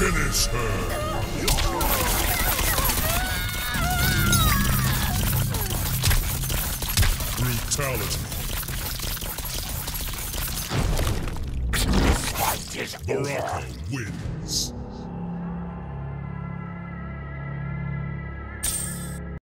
Finish her! Brutality. This fight wins.